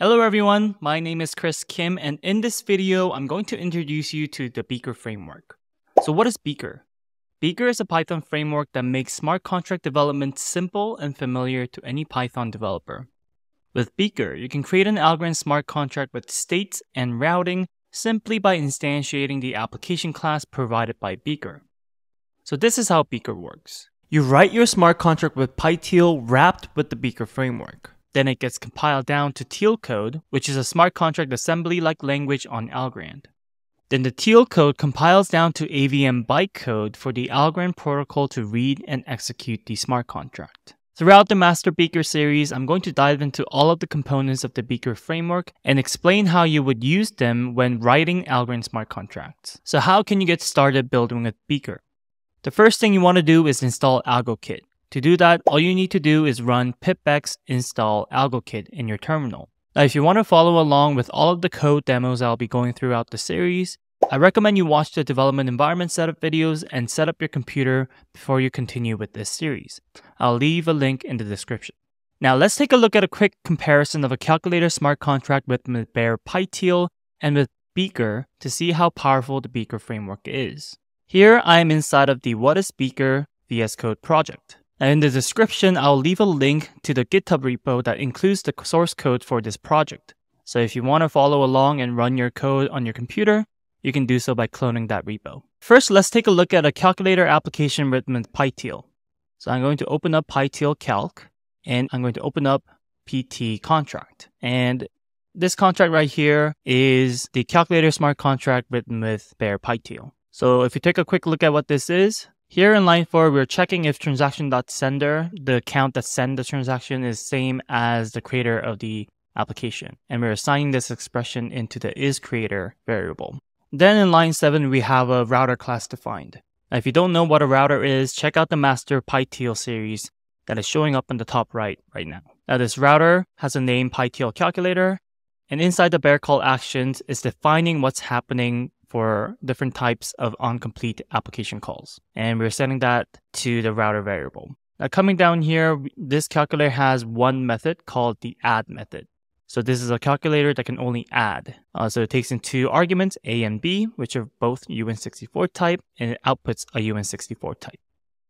Hello everyone, my name is Chris Kim and in this video I'm going to introduce you to the Beaker framework. So what is Beaker? Beaker is a Python framework that makes smart contract development simple and familiar to any Python developer. With Beaker, you can create an Algorand smart contract with states and routing simply by instantiating the application class provided by Beaker. So this is how Beaker works. You write your smart contract with PyTeal wrapped with the Beaker framework. Then it gets compiled down to Teal code, which is a smart contract assembly like language on Algorand. Then the Teal code compiles down to AVM bytecode for the Algorand protocol to read and execute the smart contract. Throughout the Master Beaker series, I'm going to dive into all of the components of the Beaker framework and explain how you would use them when writing Algorand smart contracts. So how can you get started building with Beaker? The first thing you want to do is install AlgoKit. To do that, all you need to do is run pipx install AlgoKit in your terminal. Now, if you want to follow along with all of the code demos I'll be going throughout the series, I recommend you watch the development environment setup videos and set up your computer before you continue with this series. I'll leave a link in the description. Now let's take a look at a quick comparison of a calculator smart contract with bare PyTeal and with Beaker to see how powerful the Beaker framework is. Here I am inside of the What is Beaker VS Code project. And in the description, I'll leave a link to the GitHub repo that includes the source code for this project. So if you want to follow along and run your code on your computer, you can do so by cloning that repo. First, let's take a look at a calculator application written with PyTeal. So I'm going to open up PyTeal Calc, and I'm going to open up PT contract. And this contract right here is the calculator smart contract written with bare PyTeal. So if you take a quick look at what this is, here in line 4, we're checking if transaction.sender, the account that send the transaction is same as the creator of the application. And we're assigning this expression into the isCreator variable. Then in line 7, we have a router class defined. Now, if you don't know what a router is, check out the master PyTeal series that is showing up in the top right right now. Now this router has a name PyTeal calculator, and inside the bare call actions is defining what's happening for different types of onComplete application calls. And we're setting that to the router variable. Now coming down here, this calculator has one method called the add method. So this is a calculator that can only add. Uh, so it takes in two arguments, A and B, which are both uint64 type, and it outputs a uint64 type.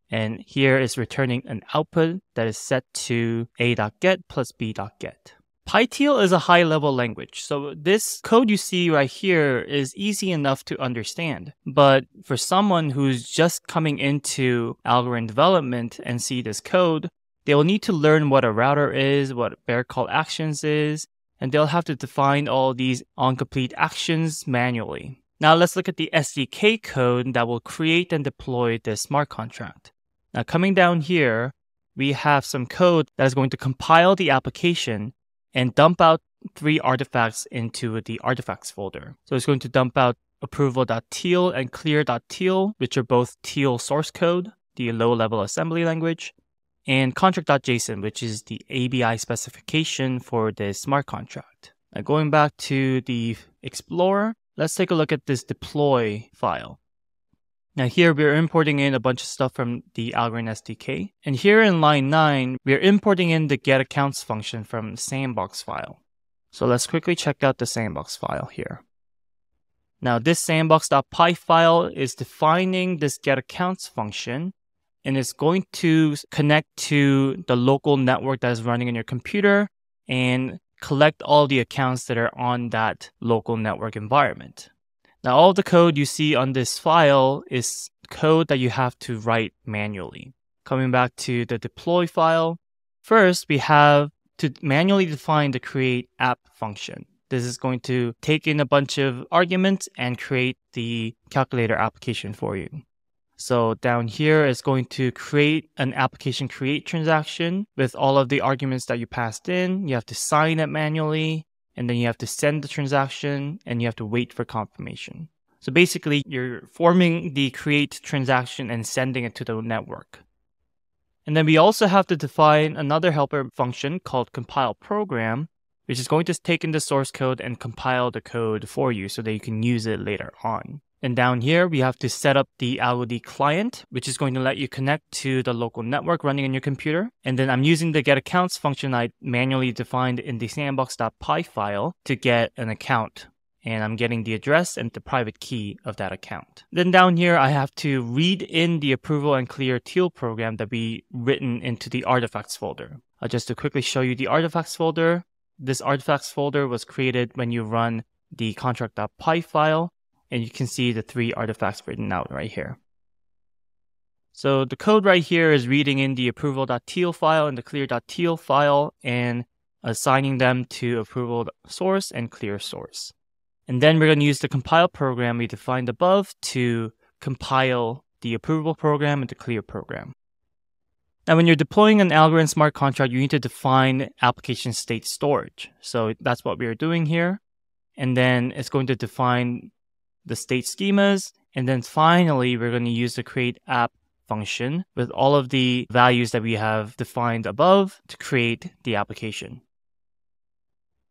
And here is returning an output that is set to A.get plus B.get. PyTeal is a high level language, so this code you see right here is easy enough to understand. But for someone who's just coming into Algorand development and see this code, they will need to learn what a router is, what bare call actions is, and they'll have to define all these onComplete actions manually. Now let's look at the SDK code that will create and deploy this smart contract. Now coming down here, we have some code that is going to compile the application and dump out three artifacts into the artifacts folder. So it's going to dump out approval.teal and clear.teal, which are both teal source code, the low level assembly language, and contract.json, which is the ABI specification for the smart contract. Now going back to the Explorer, let's take a look at this deploy file. Now here we're importing in a bunch of stuff from the Algorand SDK. And here in line 9, we're importing in the getAccounts function from the sandbox file. So let's quickly check out the sandbox file here. Now this sandbox.py file is defining this getAccounts function and it's going to connect to the local network that is running on your computer and collect all the accounts that are on that local network environment. Now, all the code you see on this file is code that you have to write manually. Coming back to the deploy file, first we have to manually define the create app function. This is going to take in a bunch of arguments and create the calculator application for you. So down here is going to create an application create transaction with all of the arguments that you passed in. You have to sign it manually and then you have to send the transaction and you have to wait for confirmation. So basically, you're forming the create transaction and sending it to the network. And then we also have to define another helper function called compile program, which is going to take in the source code and compile the code for you so that you can use it later on. And down here, we have to set up the Algod client, which is going to let you connect to the local network running on your computer. And then I'm using the get accounts function I manually defined in the sandbox.py file to get an account. And I'm getting the address and the private key of that account. Then down here, I have to read in the approval and clear teal program that we written into the artifacts folder. Uh, just to quickly show you the artifacts folder, this artifacts folder was created when you run the contract.py file and you can see the three artifacts written out right here. So the code right here is reading in the approval.teal file and the clear.teal file and assigning them to approval source and clear source. And then we're going to use the compile program we defined above to compile the approval program and the clear program. Now, when you're deploying an Algorand smart contract, you need to define application state storage. So that's what we are doing here. And then it's going to define the state schemas. And then finally, we're going to use the create app function with all of the values that we have defined above to create the application.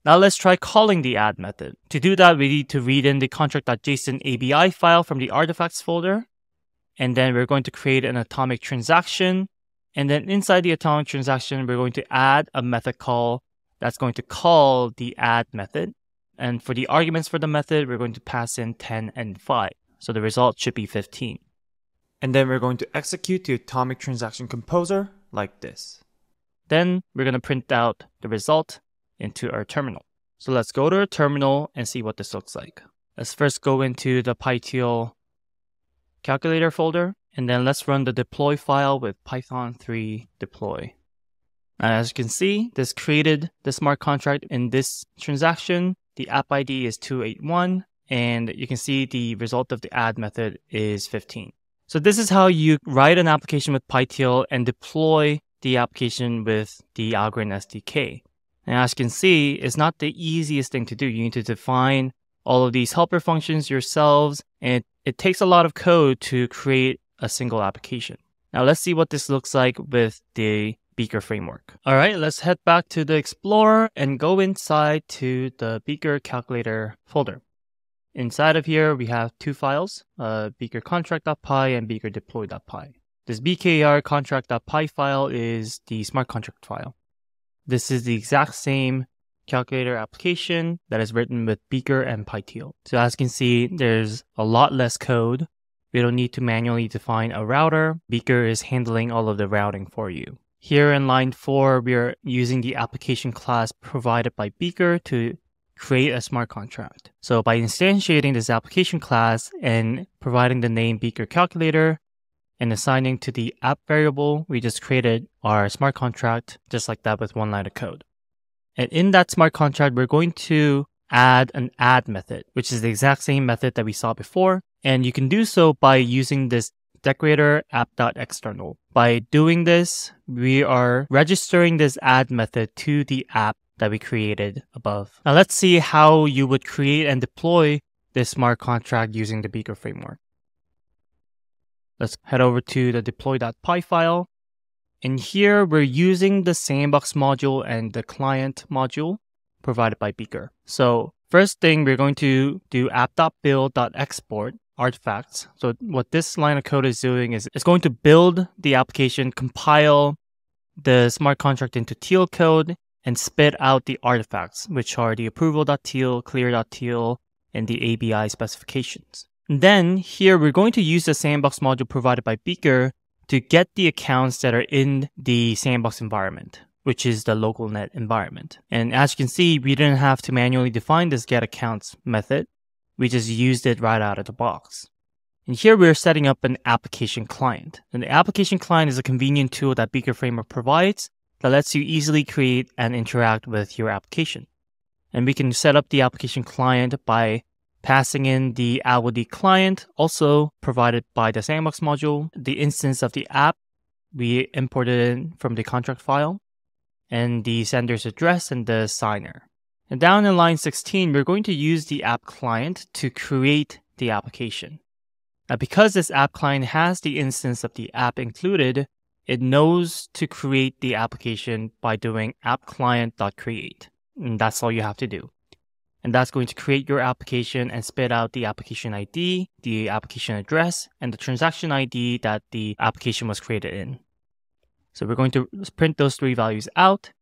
Now let's try calling the add method. To do that, we need to read in the contract.json ABI file from the artifacts folder. And then we're going to create an atomic transaction. And then inside the atomic transaction, we're going to add a method call that's going to call the add method. And for the arguments for the method, we're going to pass in 10 and 5. So the result should be 15. And then we're going to execute the atomic transaction composer like this. Then we're going to print out the result into our terminal. So let's go to our terminal and see what this looks like. Let's first go into the PyTeal calculator folder, and then let's run the deploy file with Python 3 deploy. And as you can see, this created the smart contract in this transaction the app ID is 281, and you can see the result of the add method is 15. So this is how you write an application with PyTeal and deploy the application with the Algorand SDK. And as you can see, it's not the easiest thing to do. You need to define all of these helper functions yourselves, and it takes a lot of code to create a single application. Now let's see what this looks like with the Beaker framework. All right, let's head back to the Explorer and go inside to the Beaker calculator folder. Inside of here, we have two files, uh, beaker contract.py and beakerdeploy.py. This bkr contract.py file is the smart contract file. This is the exact same calculator application that is written with Beaker and PyTeal. So as you can see, there's a lot less code. We don't need to manually define a router. Beaker is handling all of the routing for you. Here in line 4, we are using the application class provided by Beaker to create a smart contract. So by instantiating this application class and providing the name Beaker Calculator and assigning to the app variable, we just created our smart contract just like that with one line of code. And in that smart contract, we're going to add an add method, which is the exact same method that we saw before. And you can do so by using this decorator app.external. By doing this, we are registering this add method to the app that we created above. Now let's see how you would create and deploy this smart contract using the Beaker framework. Let's head over to the deploy.py file. And here we're using the sandbox module and the client module provided by Beaker. So first thing we're going to do app.build.export artifacts. So what this line of code is doing is it's going to build the application, compile the smart contract into teal code, and spit out the artifacts, which are the approval.teal, clear.teal, and the ABI specifications. And then here we're going to use the sandbox module provided by Beaker to get the accounts that are in the sandbox environment, which is the local net environment. And as you can see, we didn't have to manually define this get accounts method. We just used it right out of the box. And here we're setting up an application client. And the application client is a convenient tool that Beaker Framework provides that lets you easily create and interact with your application. And we can set up the application client by passing in the Algod client, also provided by the Sandbox module, the instance of the app we imported in from the contract file, and the sender's address and the signer. And down in line 16, we're going to use the app client to create the application. Now, because this app client has the instance of the app included, it knows to create the application by doing app client.create. And that's all you have to do. And that's going to create your application and spit out the application ID, the application address, and the transaction ID that the application was created in. So we're going to print those three values out.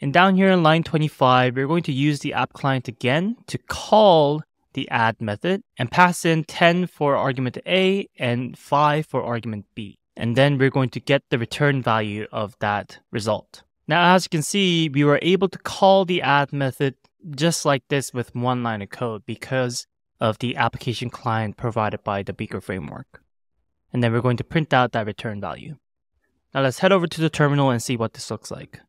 And down here in line 25, we're going to use the app client again to call the add method and pass in 10 for argument A and 5 for argument B. And then we're going to get the return value of that result. Now, as you can see, we were able to call the add method just like this with one line of code because of the application client provided by the Beaker framework. And then we're going to print out that return value. Now let's head over to the terminal and see what this looks like.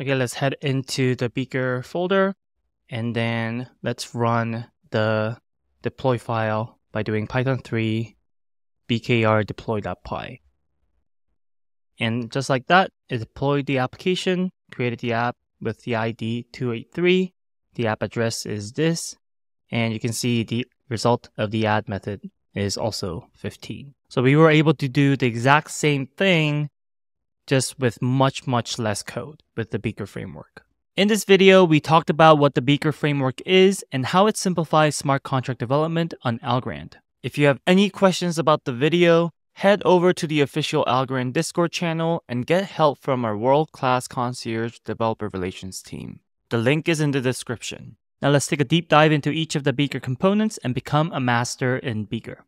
Okay, let's head into the Beaker folder and then let's run the deploy file by doing python 3 bkr deploy.py. And just like that, it deployed the application, created the app with the ID 283. The app address is this. And you can see the result of the add method is also 15. So we were able to do the exact same thing just with much, much less code with the Beaker framework. In this video, we talked about what the Beaker framework is and how it simplifies smart contract development on Algorand. If you have any questions about the video, head over to the official Algorand Discord channel and get help from our world-class concierge developer relations team. The link is in the description. Now let's take a deep dive into each of the Beaker components and become a master in Beaker.